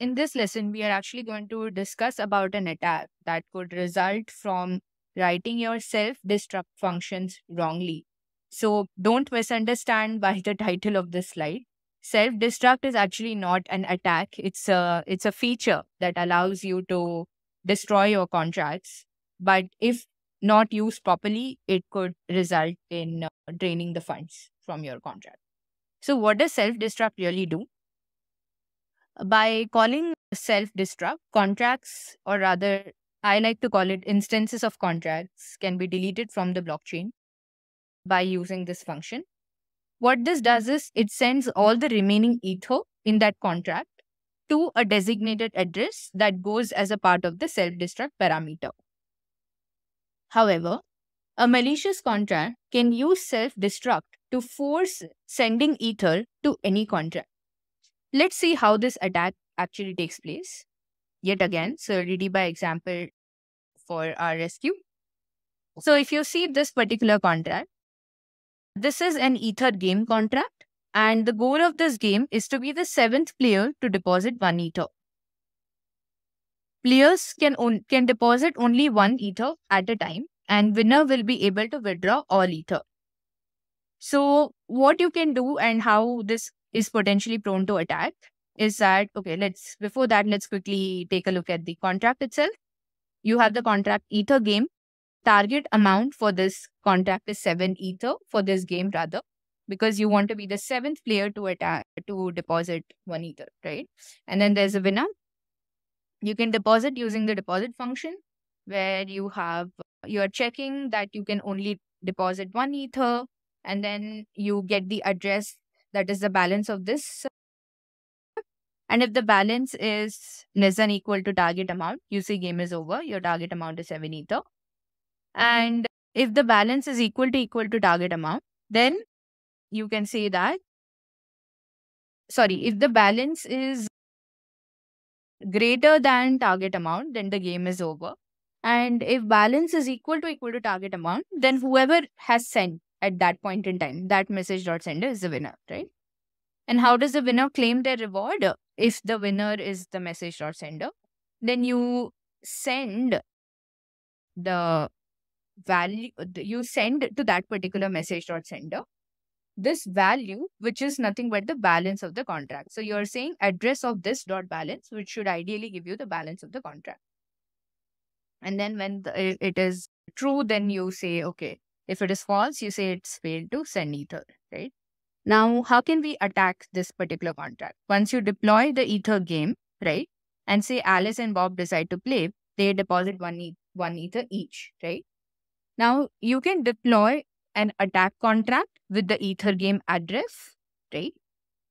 in this lesson, we are actually going to discuss about an attack that could result from writing your self-destruct functions wrongly. So don't misunderstand by the title of this slide. Self-destruct is actually not an attack. It's a, it's a feature that allows you to destroy your contracts. But if not used properly, it could result in uh, draining the funds from your contract. So what does self-destruct really do? By calling self-destruct, contracts, or rather, I like to call it instances of contracts can be deleted from the blockchain by using this function. What this does is it sends all the remaining ether in that contract to a designated address that goes as a part of the self-destruct parameter. However, a malicious contract can use self-destruct to force sending ether to any contract. Let's see how this attack actually takes place. Yet again, Solidity by example for our rescue. So if you see this particular contract, this is an Ether game contract, and the goal of this game is to be the seventh player to deposit one Ether. Players can, on, can deposit only one Ether at a time, and winner will be able to withdraw all Ether. So what you can do and how this is potentially prone to attack is that, okay, let's, before that, let's quickly take a look at the contract itself. You have the contract Ether game. Target amount for this contract is 7 ether for this game rather because you want to be the seventh player to attack to deposit one ether right? And then there's a winner. You can deposit using the deposit function where you have you are checking that you can only deposit one ether and then you get the address that is the balance of this and if the balance is less than equal to target amount you see game is over. Your target amount is 7 ether. Mm-hmm. And if the balance is equal to equal to target amount, then you can say that, sorry, if the balance is greater than target amount, then the game is over. And if balance is equal to equal to target amount, then whoever has sent at that point in time, that message dot sender is the winner, right? And how does the winner claim their reward? If the winner is the message dot sender, then you send the value you send to that particular message dot sender this value which is nothing but the balance of the contract so you're saying address of this dot balance which should ideally give you the balance of the contract and then when the, it is true then you say okay if it is false you say it's failed to send ether right now how can we attack this particular contract once you deploy the ether game right and say alice and bob decide to play they deposit one, e- one ether each right now you can deploy an attack contract with the Ether game address, right?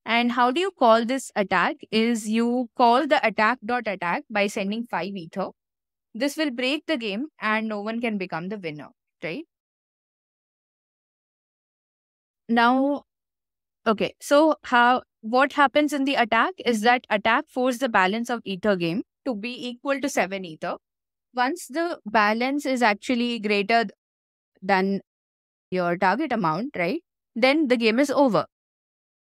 And how do you call this attack is you call the attack dot attack by sending five Ether. This will break the game and no one can become the winner, right? Now, okay, so how what happens in the attack is mm-hmm. that attack force the balance of Ether game to be equal to 7 Ether. Once the balance is actually greater than your target amount, right? Then the game is over.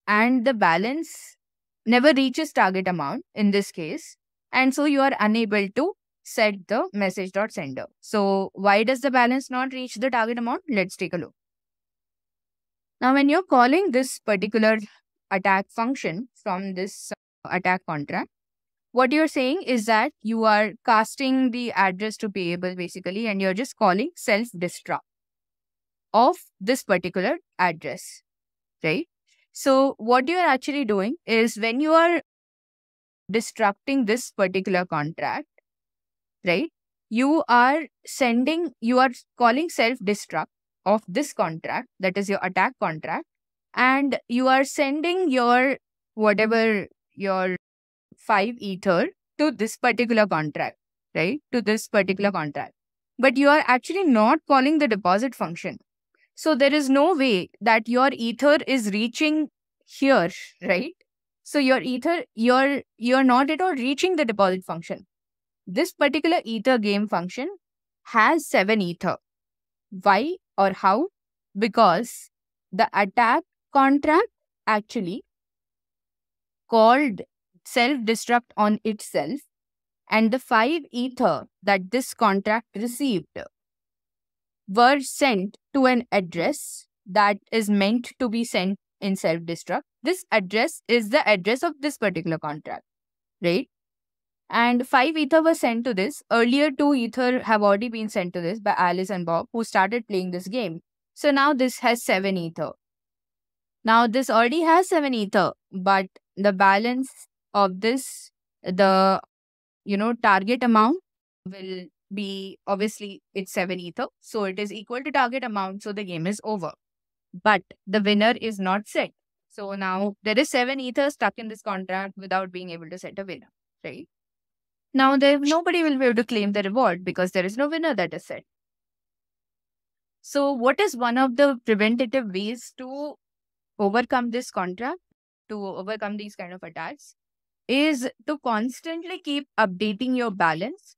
And the balance never reaches target amount in this case. And so you are unable to set the message dot sender. So why does the balance not reach the target amount? Let's take a look. Now, when you're calling this particular attack function from this uh, attack contract, what you're saying is that you are casting the address to payable basically, and you're just calling self destruct of this particular address, right? So what you are actually doing is when you are destructing this particular contract, right? You are sending, you are calling self-destruct of this contract, that is your attack contract, and you are sending your whatever your five ether to this particular contract, right? To this particular mm-hmm. contract. But you are actually not calling the deposit function. So there is no way that your ether is reaching here, right? So your ether, you're you're not at all reaching the deposit function. This particular ether game function has seven ether. Why or how? Because the attack contract actually called self-destruct on itself and the 5 ether that this contract received were sent to an address that is meant to be sent in self-destruct. This address is the address of this particular contract, right? And 5 ether was sent to this. Earlier 2 ether have already been sent to this by Alice and Bob who started playing this game. So now this has 7 ether. Now this already has 7 ether, but the balance of this, the, you know, target amount will be obviously it's 7 ether. So it is equal to target amount. So the game is over. But the winner is not set. So now there is 7 ether stuck in this contract without being able to set a winner, right? Now there nobody will be able to claim the reward because there is no winner that is set. So what is one of the preventative ways to overcome this contract, to overcome these kind of attacks, is to constantly keep updating your balance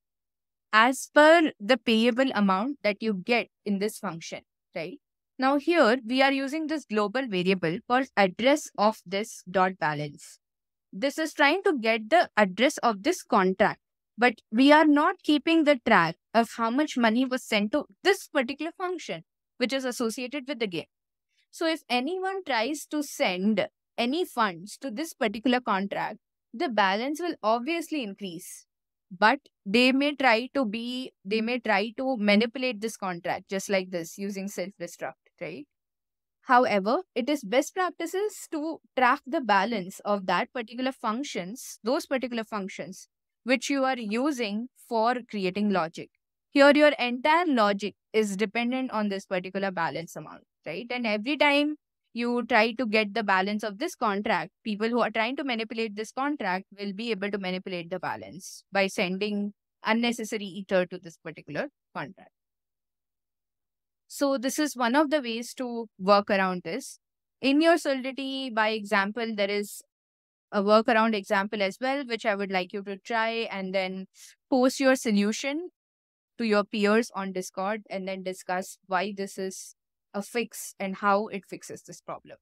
as per the payable amount that you get in this function, right? Now here we are using this global variable called address of this dot balance. This is trying to get the address of this contract, but we are not keeping the track of how much money was sent to this particular function, which is associated with the game. So if anyone tries to send any funds to this particular contract, the balance will obviously increase. But they may try to be, they may try to manipulate this contract just like this using self-destruct, right? However, it is best practices to track the balance of that particular functions, those particular functions, which you are using for creating logic. Here, your entire logic is dependent on this particular balance amount, right? And every time you try to get the balance of this contract, people who are trying to manipulate this contract will be able to manipulate the balance by sending unnecessary ether to this particular contract. So this is one of the ways to work around this. In your Solidity, by example, there is a workaround example as well, which I would like you to try and then post your solution to your peers on Discord and then discuss why this is a fix and how it fixes this problem.